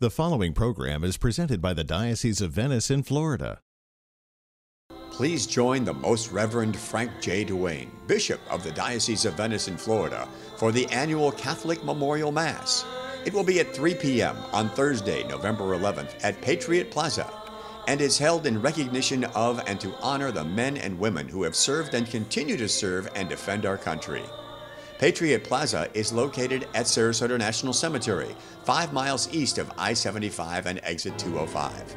The following program is presented by the Diocese of Venice in Florida. Please join the Most Reverend Frank J. Dewane, Bishop of the Diocese of Venice in Florida, for the annual Catholic Memorial Mass. It will be at 3 p.m. on Thursday, November 11th at Patriot Plaza and is held in recognition of and to honor the men and women who have served and continue to serve and defend our country. Patriot Plaza is located at Sarasota National Cemetery, five miles east of I 75 and exit 205.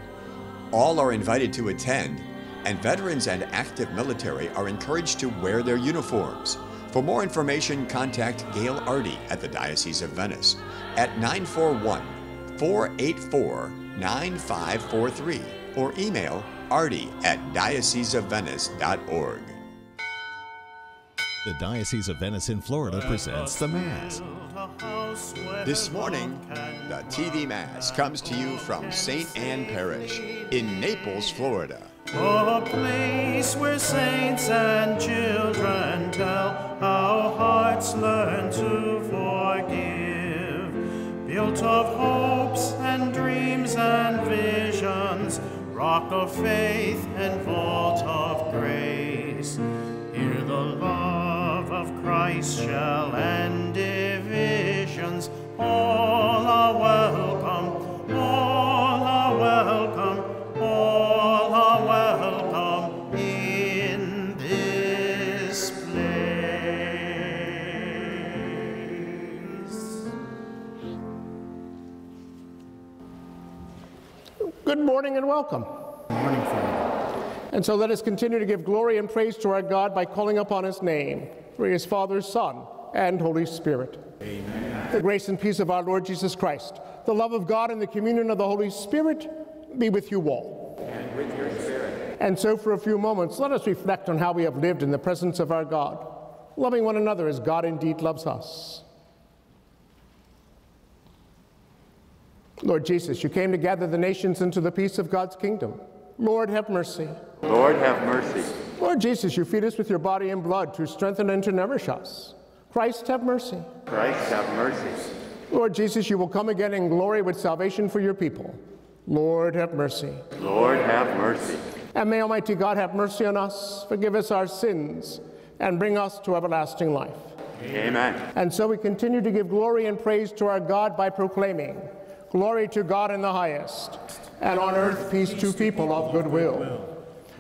All are invited to attend, and veterans and active military are encouraged to wear their uniforms. For more information, contact Gail Arty at the Diocese of Venice at 941 484 9543 or email arty at dioceseofvenice.org. The Diocese of Venice in Florida presents the Mass. This morning, the TV Mass comes to you from St. Anne Parish in Naples, Florida. Oh, a place where saints and children tell how hearts learn to forgive. Built of hopes and dreams and visions, rock of faith and vault of grace. Christ shall end divisions. All are welcome, all are welcome, all are welcome in this place. Good morning and welcome. Morning, Father. And so let us continue to give glory and praise to our God by calling upon his name, through his Father, Son, and Holy Spirit. Amen. The grace and peace of our Lord Jesus Christ, the love of God, and the communion of the Holy Spirit be with you all. And with your spirit. And so, for a few moments, let us reflect on how we have lived in the presence of our God, loving one another as God indeed loves us. Lord Jesus, you came to gather the nations into the peace of God's kingdom. Lord, have mercy. Lord, have mercy. Lord Jesus, you feed us with your body and blood to strengthen and to nourish us. Christ, have mercy. Christ, have mercy. Lord Jesus, you will come again in glory with salvation for your people. Lord, have mercy. Lord, have mercy. And may Almighty God have mercy on us, forgive us our sins, and bring us to everlasting life. Amen. And so we continue to give glory and praise to our God by proclaiming, Glory to God in the highest, and on earth peace to people of good will.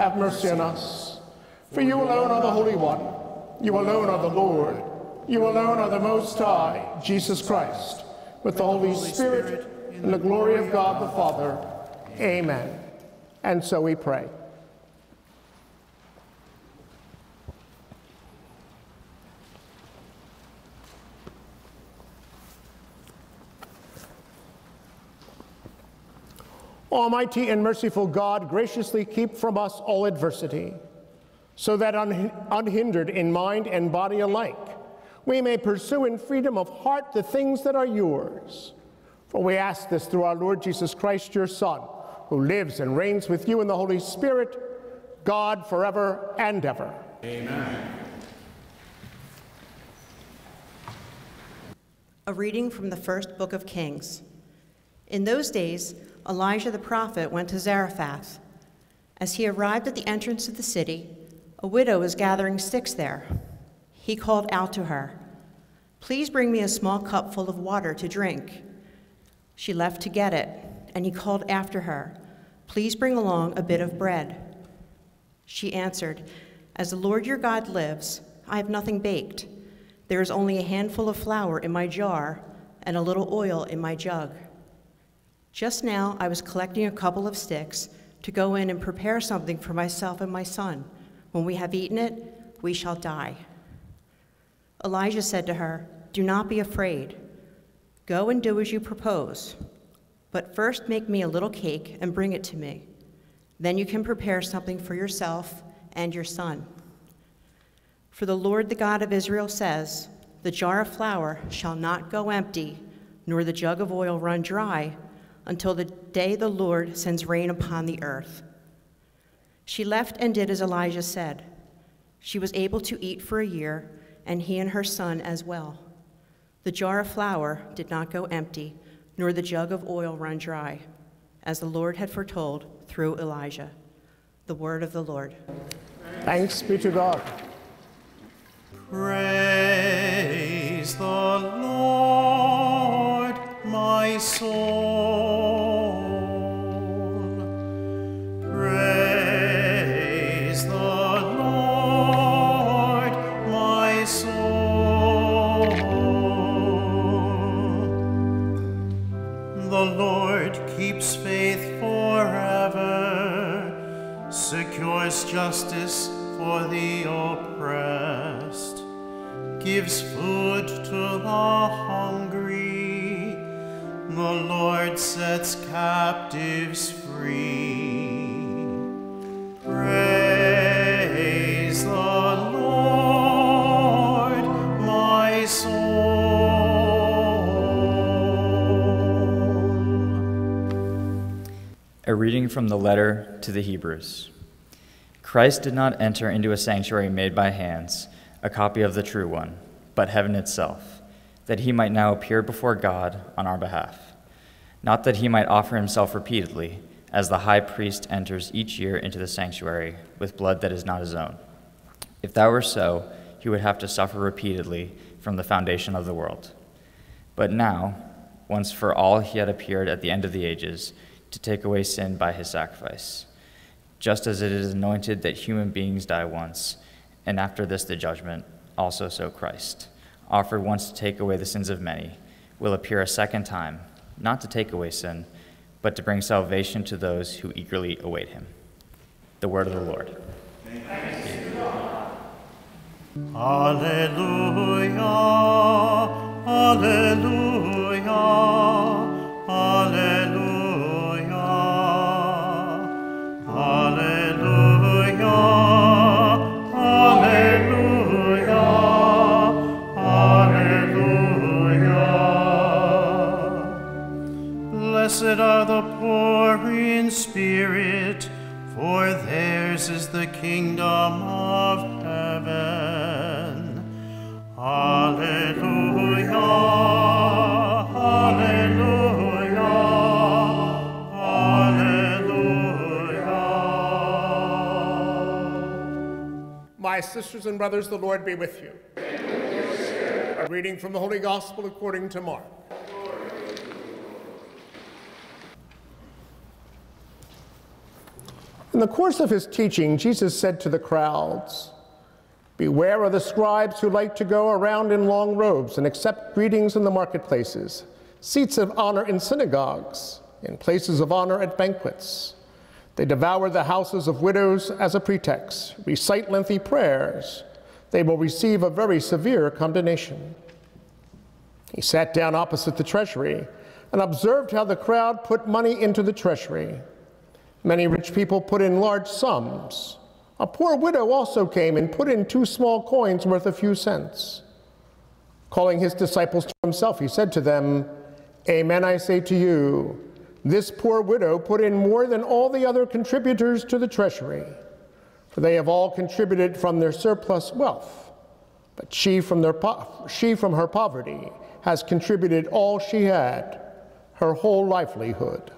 have mercy on us. For you alone are the Holy One, you alone are the Lord, you alone are the Most High, Jesus Christ, with the Holy Spirit, and the glory of God the Father. Amen. And so we pray. Almighty and merciful God, graciously keep from us all adversity, so that un- unhindered in mind and body alike, we may pursue in freedom of heart the things that are yours. For we ask this through our Lord Jesus Christ, your Son, who lives and reigns with you in the Holy Spirit, God forever and ever. Amen. A reading from the first book of Kings. In those days, Elijah the prophet went to Zarephath. As he arrived at the entrance of the city, a widow was gathering sticks there. He called out to her, Please bring me a small cup full of water to drink. She left to get it, and he called after her, Please bring along a bit of bread. She answered, As the Lord your God lives, I have nothing baked. There is only a handful of flour in my jar and a little oil in my jug. Just now, I was collecting a couple of sticks to go in and prepare something for myself and my son. When we have eaten it, we shall die. Elijah said to her, Do not be afraid. Go and do as you propose. But first make me a little cake and bring it to me. Then you can prepare something for yourself and your son. For the Lord, the God of Israel, says, The jar of flour shall not go empty, nor the jug of oil run dry, until the day the Lord sends rain upon the earth. She left and did as Elijah said. She was able to eat for a year, and he and her son as well. The jar of flour did not go empty, nor the jug of oil run dry, as the Lord had foretold through Elijah. The word of the Lord. Thanks be to God. Praise the Lord, my soul. Justice for the oppressed, gives food to the hungry. The Lord sets captives free. Praise the Lord, my soul. A reading from the letter to the Hebrews. Christ did not enter into a sanctuary made by hands, a copy of the true one, but heaven itself, that he might now appear before God on our behalf. Not that he might offer himself repeatedly, as the high priest enters each year into the sanctuary with blood that is not his own. If that were so, he would have to suffer repeatedly from the foundation of the world. But now, once for all, he had appeared at the end of the ages to take away sin by his sacrifice. Just as it is anointed that human beings die once, and after this the judgment, also so Christ, offered once to take away the sins of many, will appear a second time, not to take away sin, but to bring salvation to those who eagerly await him. The word of the Lord. Alleluia, Alleluia, Blessed are the poor in spirit, for theirs is the kingdom of heaven. Alleluia, Alleluia. My sisters and brothers, the Lord be with you. A reading from the Holy Gospel according to Mark. In the course of his teaching, Jesus said to the crowds, Beware of the scribes who like to go around in long robes and accept greetings in the marketplaces, seats of honor in synagogues, in places of honor at banquets. They devour the houses of widows as a pretext, recite lengthy prayers. They will receive a very severe condemnation. He sat down opposite the treasury and observed how the crowd put money into the treasury. Many rich people put in large sums. A poor widow also came and put in two small coins worth a few cents. Calling his disciples to himself, he said to them, Amen, I say to you, this poor widow put in more than all the other contributors to the treasury, for they have all contributed from their surplus wealth. But she from, their she from her poverty has contributed all she had, her whole livelihood.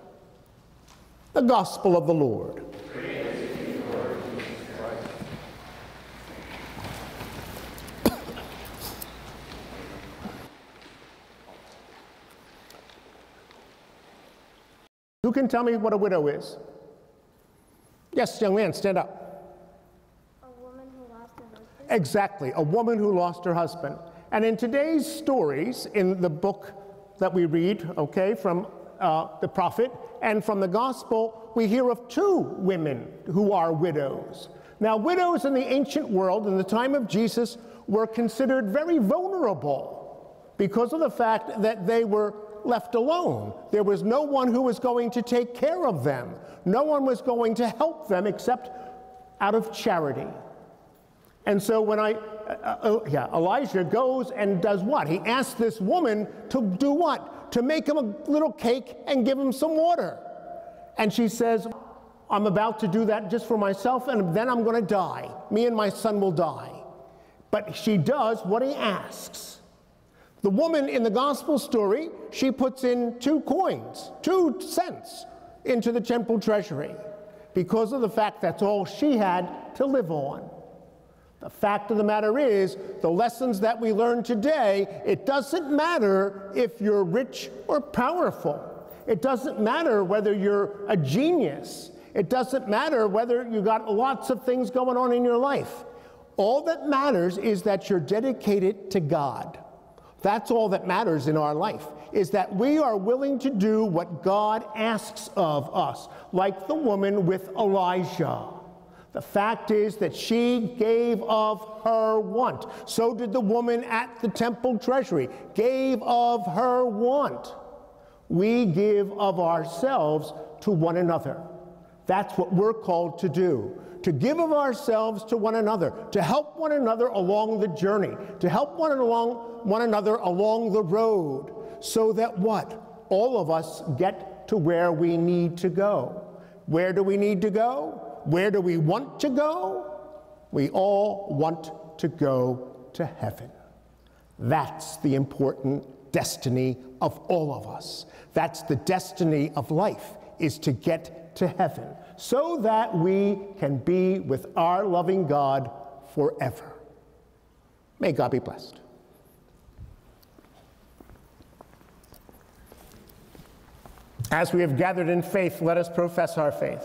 The Gospel of the Lord. Who can tell me what a widow is? Yes, young man, stand up. A woman who lost her husband. Exactly, a woman who lost her husband. And in today's stories, in the book that we read, okay, from uh, the prophet and from the gospel, we hear of two women who are widows. Now, widows in the ancient world, in the time of Jesus, were considered very vulnerable because of the fact that they were left alone. There was no one who was going to take care of them. No one was going to help them except out of charity. And so when I, uh, uh, yeah, Elijah goes and does what? He asks this woman to do what? To make him a little cake and give him some water. And she says, I'm about to do that just for myself, and then I'm going to die. Me and my son will die. But she does what he asks. The woman in the gospel story, she puts in two coins, two cents into the temple treasury because of the fact that's all she had to live on. The fact of the matter is, the lessons that we learn today, it doesn't matter if you're rich or powerful. It doesn't matter whether you're a genius. It doesn't matter whether you got lots of things going on in your life. All that matters is that you're dedicated to God. That's all that matters in our life, is that we are willing to do what God asks of us, like the woman with Elijah. The fact is that she gave of her want. So did the woman at the temple treasury, gave of her want. We give of ourselves to one another. That's what we're called to do to give of ourselves to one another, to help one another along the journey, to help one, along, one another along the road, so that what? All of us get to where we need to go. Where do we need to go? Where do we want to go? We all want to go to heaven. That's the important destiny of all of us. That's the destiny of life, is to get to heaven so that we can be with our loving God forever. May God be blessed. As we have gathered in faith, let us profess our faith.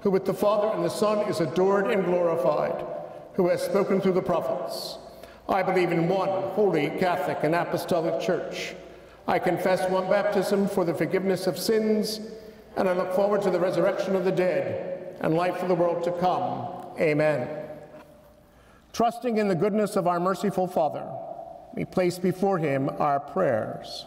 who with the Father and the Son is adored and glorified, who has spoken through the prophets. I believe in one holy, Catholic, and apostolic church. I confess one baptism for the forgiveness of sins and I look forward to the resurrection of the dead and life for the world to come. Amen. Trusting in the goodness of our merciful Father, we place before him our prayers.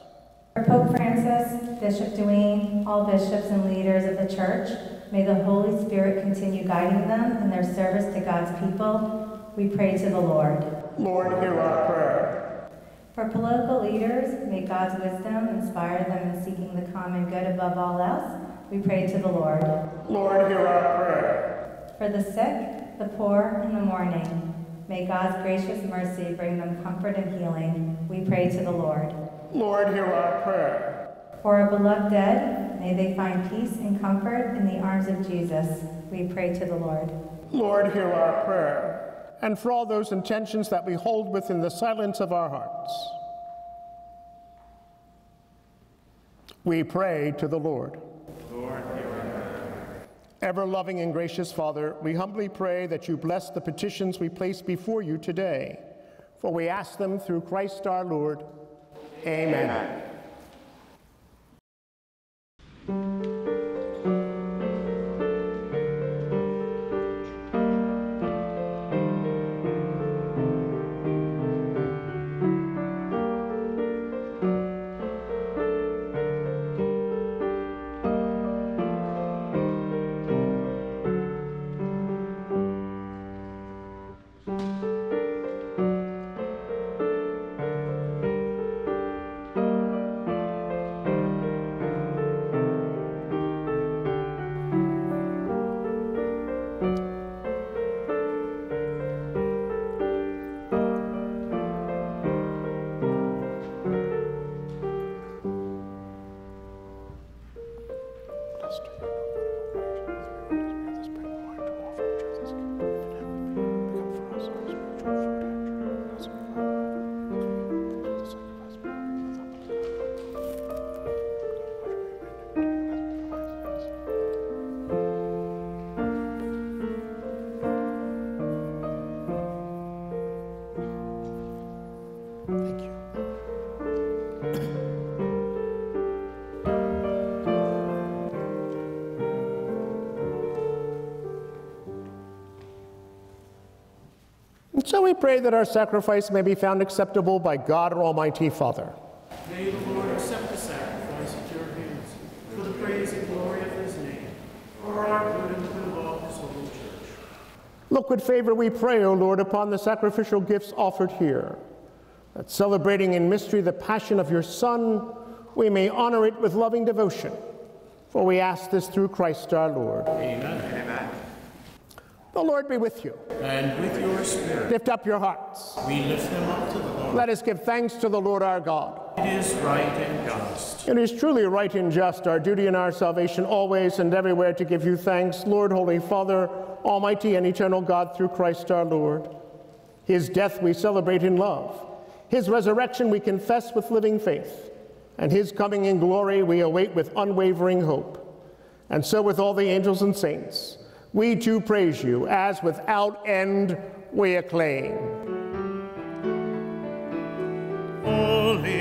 Pope Francis, Bishop Dewane, all bishops and leaders of the Church, may the Holy Spirit continue guiding them in their service to God's people. We pray to the Lord. Lord, hear our prayer. For political leaders, may God's wisdom inspire them in seeking the common good above all else we pray to the Lord. Lord, hear our prayer. For the sick, the poor, and the mourning, may God's gracious mercy bring them comfort and healing. We pray to the Lord. Lord, hear our prayer. For our beloved dead, may they find peace and comfort in the arms of Jesus. We pray to the Lord. Lord, hear our prayer. And for all those intentions that we hold within the silence of our hearts, we pray to the Lord. Lord, hear our prayer. Ever loving and gracious Father, we humbly pray that you bless the petitions we place before you today, for we ask them through Christ our Lord. Amen. Amen. Thank you. And so we pray that our sacrifice may be found acceptable by God our Almighty Father. May the Lord accept the sacrifice at your hands for the praise and glory of his name, for our good and the good of all his holy church. Look with favor, we pray, O Lord, upon the sacrificial gifts offered here, that celebrating in mystery the passion of your Son, we may honor it with loving devotion. For we ask this through Christ our Lord. Amen. Amen. The Lord be with you. And with your spirit, Lift up your hearts. we lift them up to the Lord. Let us give thanks to the Lord our God. It is right and just. It is truly right and just, our duty and our salvation, always and everywhere to give you thanks, Lord, Holy Father, Almighty and eternal God, through Christ our Lord. His death we celebrate in love. His resurrection we confess with living faith. And his coming in glory we await with unwavering hope. And so, with all the angels and saints, we too praise you, as without end we acclaim. Holy,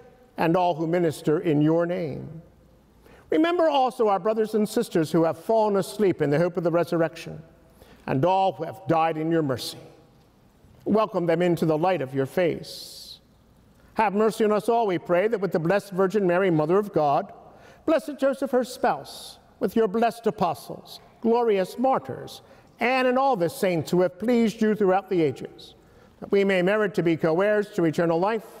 and all who minister in your name. Remember also our brothers and sisters who have fallen asleep in the hope of the resurrection, and all who have died in your mercy. Welcome them into the light of your face. Have mercy on us all, we pray, that with the Blessed Virgin Mary, Mother of God, Blessed Joseph, her spouse, with your blessed apostles, glorious martyrs, and in all the saints who have pleased you throughout the ages, that we may merit to be co heirs to eternal life,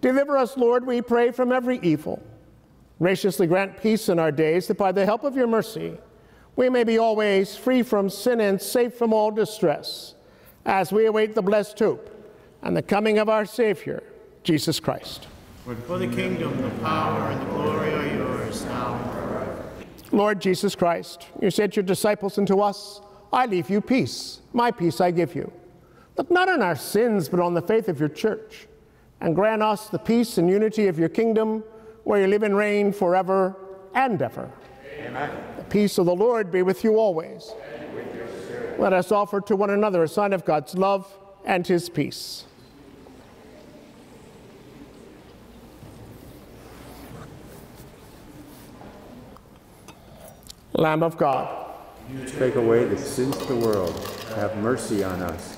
Deliver us, Lord, we pray, from every evil. Graciously grant peace in our days, that by the help of your mercy, we may be always free from sin and safe from all distress, as we await the blessed hope and the coming of our Savior, Jesus Christ. For the kingdom, the power, and the glory are yours, now and forever. Lord Jesus Christ, you said to your disciples and to us, I leave you peace, my peace I give you. Look not on our sins, but on the faith of your church and grant us the peace and unity of your kingdom, where you live and reign forever and ever. Amen. The peace of the Lord be with you always. Let us offer to one another a sign of God's love and his peace. Lamb of God, Take away the sins of the world. Have mercy on us.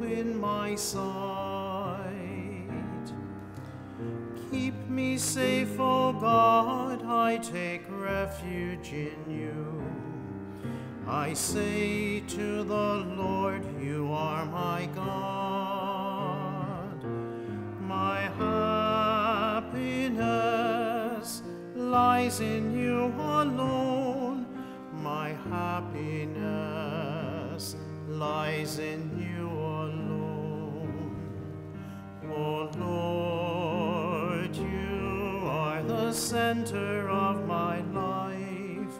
in my sight. Keep me safe, O God, I take refuge in you. I say to the Lord, You are my God. My happiness lies in you alone. My happiness lies in you O Lord, you are the center of my life.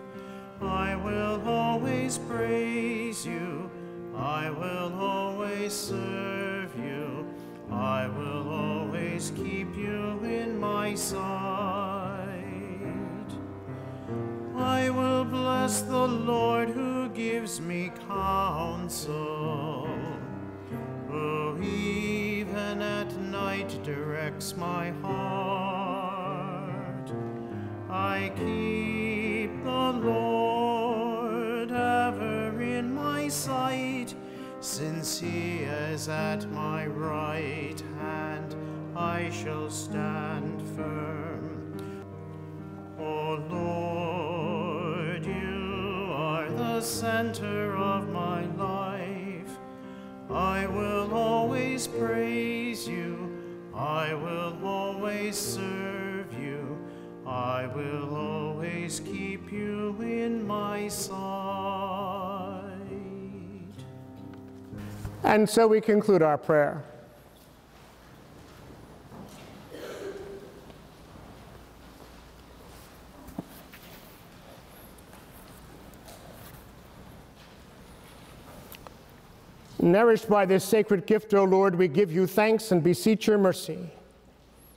I will always praise you. I will always serve you. I will always keep you in my sight. I will bless the Lord who gives me counsel, at night directs my heart. I keep the Lord ever in my sight, since he is at my right hand, I shall stand firm. O Lord, you are the center of my life. I will always praise. I will always serve you. I will always keep you in my sight. And so we conclude our prayer. Nourished by this sacred gift, O Lord, we give you thanks and beseech your mercy,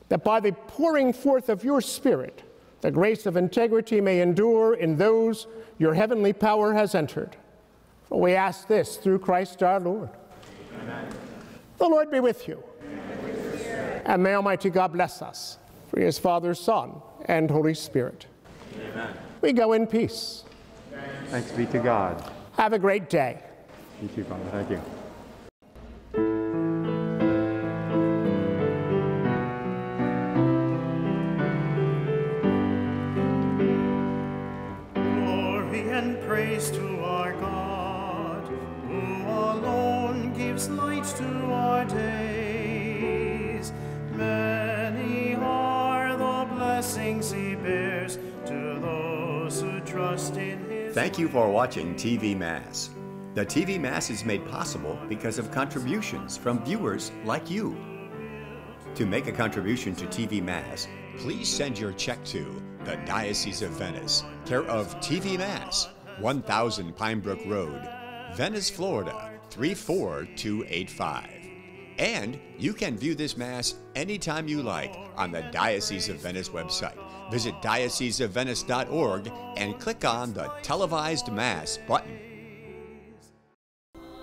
that by the pouring forth of your Spirit, the grace of integrity may endure in those your heavenly power has entered. For we ask this through Christ our Lord. Amen. The Lord be with you. And may Almighty God bless us, for his Father, Son, and Holy Spirit. Amen. We go in peace. Thanks be to God. Have a great day. You too, Father. Thank you. Praise to our God, who alone gives light to our days. Many are the blessings he bears to those who trust in his. Thank you for watching TV Mass. The TV Mass is made possible because of contributions from viewers like you. To make a contribution to TV Mass, please send your check to the Diocese of Venice, care of TV Mass, 1000 Pinebrook Road, Venice, Florida 34285. And you can view this Mass anytime you like on the Diocese of Venice website. Visit dioceseofvenice.org and click on the Televised Mass button.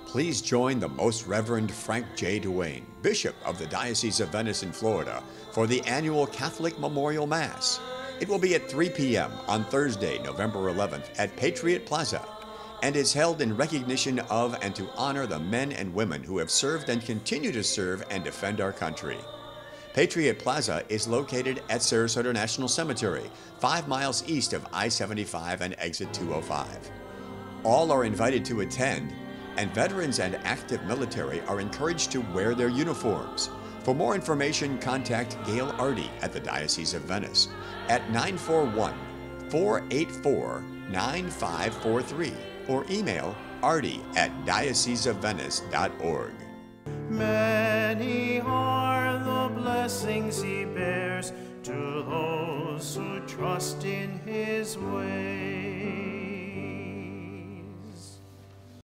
Please join the Most Reverend Frank J. Dewane, Bishop of the Diocese of Venice in Florida, for the annual Catholic Memorial Mass. It will be at 3 p.m. on Thursday, November 11th at Patriot Plaza and is held in recognition of and to honor the men and women who have served and continue to serve and defend our country. Patriot Plaza is located at Sarasota National Cemetery, five miles east of I 75 and exit 205. All are invited to attend, and veterans and active military are encouraged to wear their uniforms. For more information, contact Gail Arty at the Diocese of Venice at 941 484 9543 or email arty at dioceseofvenice.org. Many are the blessings he bears to those who trust in his way.